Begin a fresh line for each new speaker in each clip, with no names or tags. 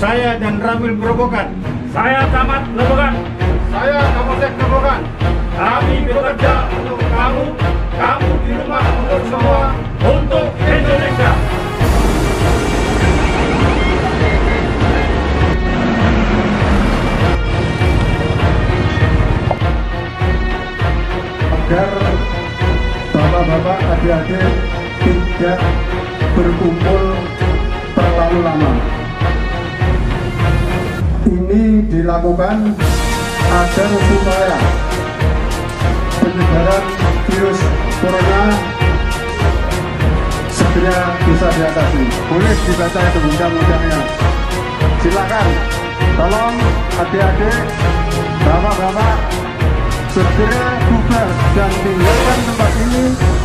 Saya dan Ramil Gerobokan.
Saya Camat Gerobokan.
Saya Kapolsek Gerobokan.
Kami bekerja untuk kamu, kamu di rumah untuk semua, untuk Indonesia.
agar bapak-bapak adik-adik tidak berkumpul terlalu lama. Ini dilakukan agar supaya penyebaran virus corona segera bisa diatasi. Boleh dibaca itu undang-undangnya. Silakan, tolong adik-adik, bapak-bapak segera bubar dan tinggalkan tempat ini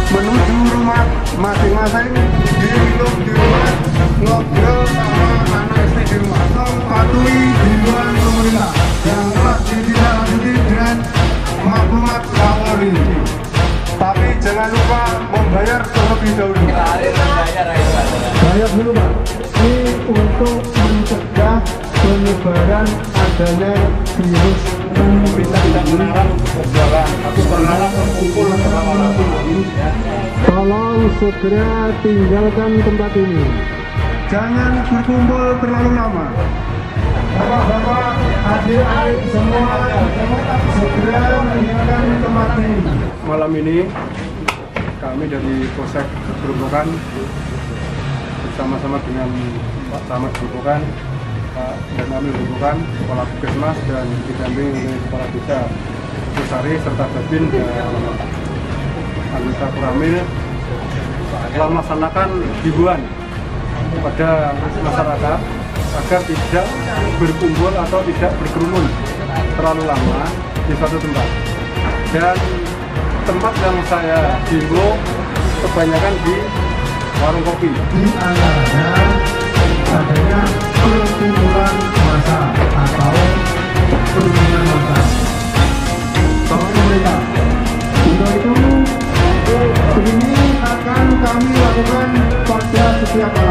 menuju rumah masing-masing diminum di rumah ngobrol sama anak istri di rumah atau patuhi jangan lupa membayar terlebih dahulu bayar dulu pak ini untuk mencegah penyebaran adanya virus
Kita tidak melarang berjalan, tapi melarang berkumpul bersama-sama.
Tolong segera tinggalkan tempat ini. Jangan berkumpul terlalu lama. Bapak-bapak, adik-adik semua segera meninggalkan tempat ini. Malam ini kami dari Polsek Gerobokan bersama-sama dengan Pak Camat Gerobokan, Pak dan Amil Gerobokan, Kepala Puskesmas dan didampingi oleh Kepala Desa Pusari serta Babin dan anggota Kuramil telah melaksanakan himbauan kepada masyarakat agar tidak berkumpul atau tidak berkerumun terlalu lama di suatu tempat. Dan tempat yang saya himbau kebanyakan di warung kopi. Di antaranya adanya perkumpulan massa atau massa. Tolong pemerintah untuk itu ini akan kami lakukan pada setiap.